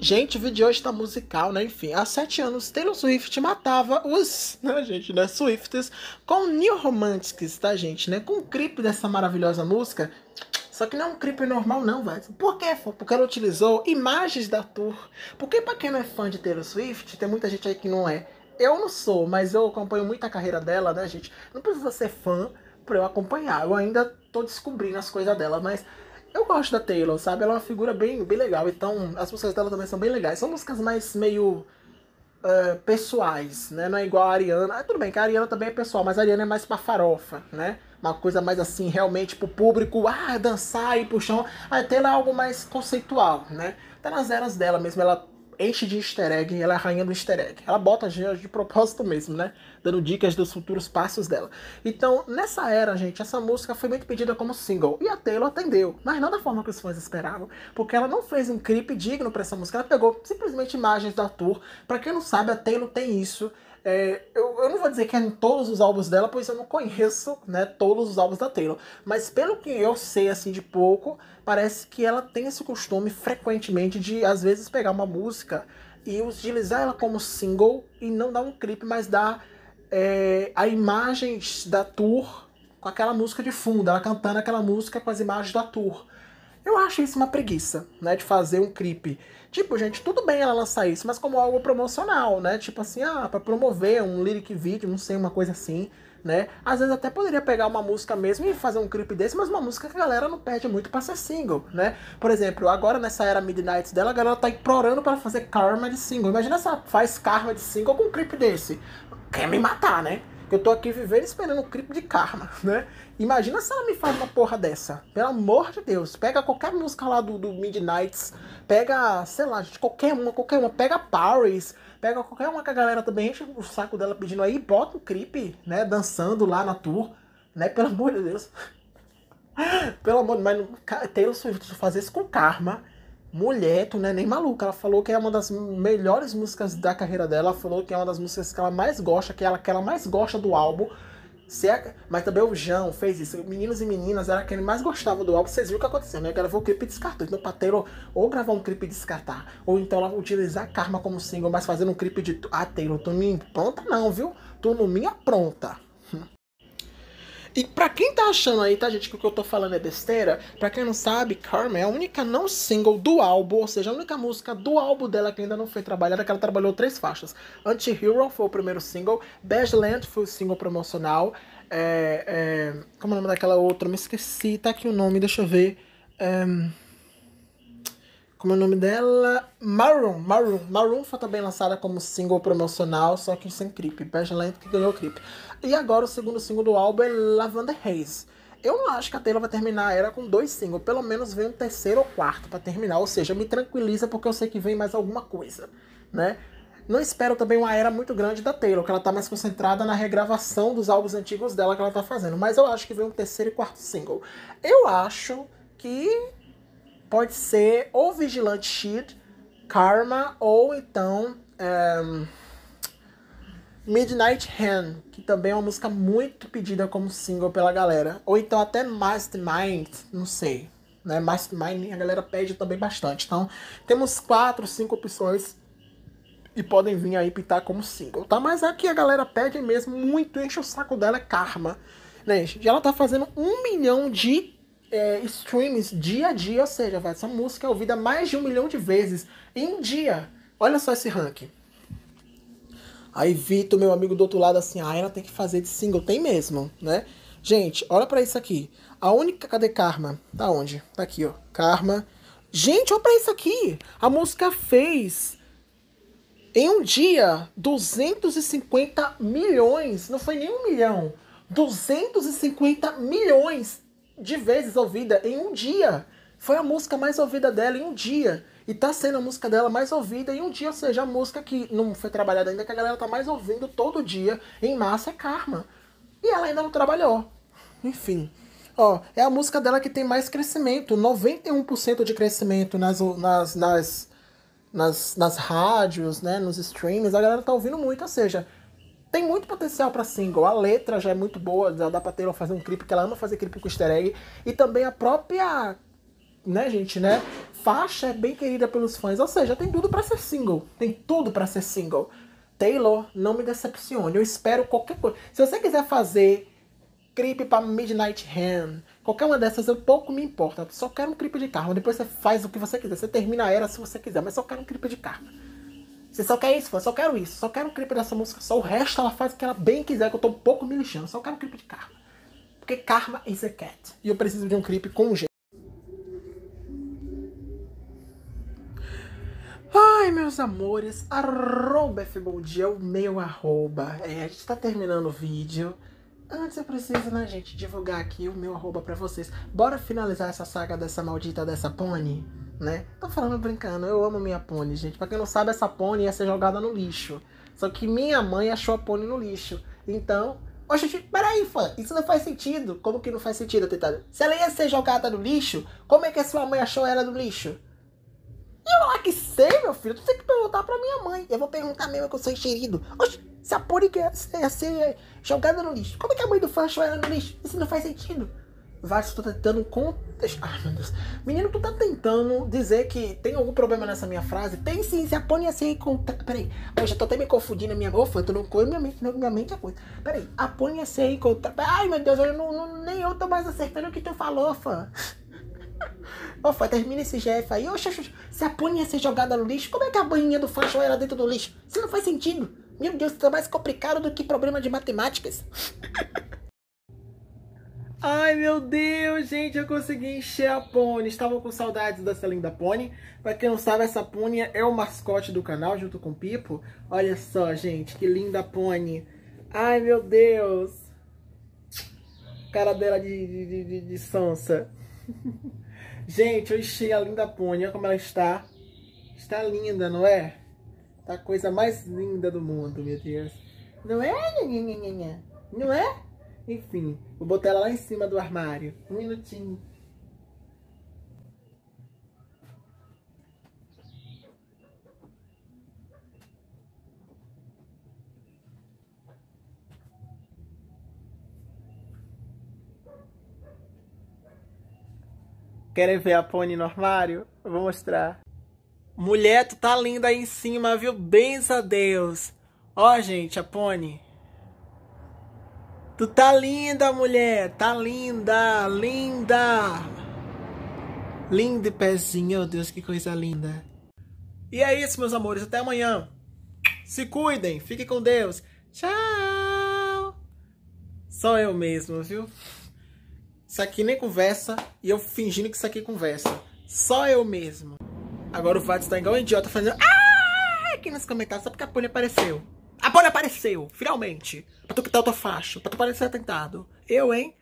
Gente, o vídeo de hoje tá musical, né? Enfim, há sete anos Taylor Swift matava os, né, gente, né, Swifts com New Romantics, tá, gente, né? Com o clipe dessa maravilhosa música. Só que não é um clipe normal, não, velho. Por quê? Porque ela utilizou imagens da tour. Porque pra quem não é fã de Taylor Swift, tem muita gente aí que não é. Eu não sou, mas eu acompanho muito a carreira dela, né, gente? Não precisa ser fã pra eu acompanhar. Eu ainda tô descobrindo as coisas dela, mas eu gosto da Taylor, sabe? Ela é uma figura bem, bem legal. Então, as músicas dela também são bem legais. São músicas mais meio uh, pessoais, né? Não é igual a Ariana. Ah, tudo bem que a Ariana também é pessoal, mas a Ariana é mais pra farofa, né? Uma coisa mais assim, realmente pro público, ah, dançar e chão. A Taylor é algo mais conceitual, né? Tá nas eras dela mesmo, ela enche de easter egg, ela é a rainha do easter egg. Ela bota de, de propósito mesmo, né? Dando dicas dos futuros passos dela. Então, nessa era, gente, essa música foi muito pedida como single. E a Taylor atendeu, mas não da forma que os fãs esperavam. Porque ela não fez um clipe digno para essa música. Ela pegou simplesmente imagens da tour. Para quem não sabe, a Taylor tem isso. É, eu, eu, não vou dizer que é em todos os álbuns dela, pois eu não conheço né, todos os álbuns da Taylor. Mas pelo que eu sei assim de pouco, parece que ela tem esse costume frequentemente de às vezes pegar uma música e utilizar ela como single e não dar um clipe, mas dar é, a imagem da tour com aquela música de fundo, ela cantando aquela música com as imagens da tour. Eu acho isso uma preguiça, né, de fazer um clipe. Tipo, gente, tudo bem ela lançar isso, mas como algo promocional, né? Tipo assim, ah, para promover um lyric video, não sei, uma coisa assim né? Às vezes até poderia pegar uma música mesmo e fazer um clipe desse, mas uma música que a galera não pede muito para ser single, né? Por exemplo, agora nessa era Midnight dela, a galera tá implorando para fazer Karma de single. Imagina se ela faz Karma de single com um clipe desse. Quer me matar, né? Eu tô aqui vivendo esperando um clipe de Karma, né? Imagina se ela me faz uma porra dessa. Pelo amor de Deus. Pega qualquer música lá do, do Midnights. Pega, sei lá, gente, qualquer uma, qualquer uma. Pega Paris Pega qualquer uma que a galera também enche o saco dela pedindo aí, bota um clipe, né? Dançando lá na tour, né? Pelo amor de Deus. Pelo amor de Deus, mas Taylor Swift fazer isso com karma. Mulher, tu não é nem maluca. Ela falou que é uma das melhores músicas da carreira dela. Ela falou que é uma das músicas que ela mais gosta, que ela, que ela mais gosta do álbum. É, mas também o João fez isso. Meninos e meninas era quem mais gostava do álbum. Vocês viram o que aconteceu, né? Gravou o clipe e descartou. Então, pra Taylor ou gravar um clipe e descartar, ou então ela utilizar Karma como single, mas fazendo um clipe de. Ah, Taylor, tu me pronta não, viu? Tu não me apronta. E pra quem tá achando aí, tá, gente, que o que eu tô falando é besteira, pra quem não sabe, Karma é a única não single do álbum, ou seja, a única música do álbum dela que ainda não foi trabalhada, que ela trabalhou três faixas. Anti-Hero foi o primeiro single, Badland foi o single promocional, é, é, como é o nome daquela outra? Me esqueci, tá aqui o nome, deixa eu ver. É, como é o nome dela? Maroon, Maroon. Maroon foi também lançada como single promocional, só que sem clipe. Badland que ganhou o clipe. E agora o segundo single do álbum é Lavender Haze. Eu não acho que a Taylor vai terminar a era com dois singles. Pelo menos vem um terceiro ou quarto para terminar. Ou seja, me tranquiliza porque eu sei que vem mais alguma coisa, né? Não espero também uma era muito grande da Taylor, que ela tá mais concentrada na regravação dos álbuns antigos dela que ela tá fazendo. Mas eu acho que vem um terceiro e quarto single. Eu acho que pode ser ou Vigilante Shield, Karma, ou então... Um, Midnight Hen, que também é uma música muito pedida como single pela galera. Ou então até Mastermind, não sei. Né? Mastermind a galera pede também bastante. Então temos quatro, cinco opções e podem vir aí pitar como single, tá? Mas aqui a galera pede mesmo muito, enche o saco dela, é Karma. Né? Ela tá fazendo um milhão de é, streams dia a dia, ou seja, essa música é ouvida mais de um milhão de vezes em dia. Olha só esse ranking. Aí Vitor, meu amigo do outro lado, assim, ah, ela tem que fazer de single. Tem mesmo, né? Gente, olha para isso aqui. A única. Cadê Karma? Tá onde? Tá aqui, ó. Karma. Gente, olha pra isso aqui. A música fez. Em um dia, 250 milhões. Não foi nem um milhão. 250 milhões de vezes ouvida em um dia. Foi a música mais ouvida dela em um dia. E tá sendo a música dela mais ouvida em um dia, ou seja, a música que não foi trabalhada ainda, que a galera tá mais ouvindo todo dia em massa é Karma. E ela ainda não trabalhou. Enfim. Ó, é a música dela que tem mais crescimento, 91% de crescimento nas, nas, nas, nas, nas rádios, né, nos streams, a galera tá ouvindo muito, ou seja, tem muito potencial para single. A letra já é muito boa, já dá pra Taylor fazer um clipe, que ela ama fazer clipe com easter egg. E também a própria né, gente, né? Faixa é bem querida pelos fãs, ou seja, tem tudo para ser single. Tem tudo para ser single. Taylor, não me decepcione. Eu espero qualquer coisa. Se você quiser fazer clipe para Midnight Hand, qualquer uma dessas, eu pouco me importa. Só quero um clipe de carro. Depois você faz o que você quiser. Você termina a era se você quiser, mas só quero um clipe de carro. Você só quer isso, só quero isso, só quero um clipe dessa música. Só o resto ela faz o que ela bem quiser, que eu tô um pouco me lixando. Só quero um clipe de karma. Porque karma is a cat. E eu preciso de um clipe com jeito. Ai, meus amores, arroba FBoldia é o meu arroba. É, a gente tá terminando o vídeo. Antes eu preciso, né, gente, divulgar aqui o meu arroba pra vocês. Bora finalizar essa saga dessa maldita dessa pony? né? Tô falando brincando, eu amo minha pônei, gente. Pra quem não sabe, essa pônei ia ser jogada no lixo. Só que minha mãe achou a pônei no lixo. Então, Oxe, peraí, fã, isso não faz sentido. Como que não faz sentido, tentado? Se ela ia ser jogada no lixo, como é que a sua mãe achou ela no lixo? Eu lá que sei, meu filho, tu tem que perguntar pra minha mãe. Eu vou perguntar mesmo que eu sou enxerido. Oxe, se a pônei ia ser jogada no lixo, como é que a mãe do fã achou ela no lixo? Isso não faz sentido. Vários tu tá tentando contestar. Ai, meu Deus. Menino, tu tá tentando dizer que tem algum problema nessa minha frase? Tem sim, se a Pony ia ser encontra... Peraí, eu já tô até me confundindo minha. Ofa, tu não coisa minha mente, não, minha mente é coisa. Peraí, a Pony ia ser encontra... Ai, meu Deus, eu não, não, nem eu tô mais acertando o que tu falou, fã. Ô, fã, termina esse GF aí. Oxa, se a Pony ia ser jogada no lixo, como é que a banhinha do fã achou ela dentro do lixo? Isso não faz sentido. Meu Deus, isso é mais complicado do que problema de matemáticas. Ai meu Deus, gente, eu consegui encher a Pony. Estava com saudades dessa linda Pony. Pra quem não sabe, essa Pony é o mascote do canal junto com o Pipo. Olha só, gente, que linda Pony. Ai meu Deus. Cara dela de, de, de, de sonsa. gente, eu enchi a linda Pony. Olha como ela está. Está linda, não é? Tá a coisa mais linda do mundo, meu Deus. Não é? Não é? Enfim, vou botar ela lá em cima do armário. Um minutinho. Querem ver a pônei no armário? Eu vou mostrar. Mulher, tu tá linda aí em cima, viu? Benza a Deus. Ó, gente, a pônei. Tu tá linda, mulher. Tá linda, linda. Linda pezinho, oh Deus, que coisa linda. E é isso, meus amores. Até amanhã. Se cuidem. Fiquem com Deus. Tchau. Só eu mesmo, viu? Isso aqui nem conversa. E eu fingindo que isso aqui conversa. Só eu mesmo. Agora o Vato está igual um idiota fazendo... Ah! Aqui nos comentários só porque a Poli apareceu. A Poli apareceu, finalmente. Pra tu quitar o teu facho, pra tu parecer atentado. Eu, hein?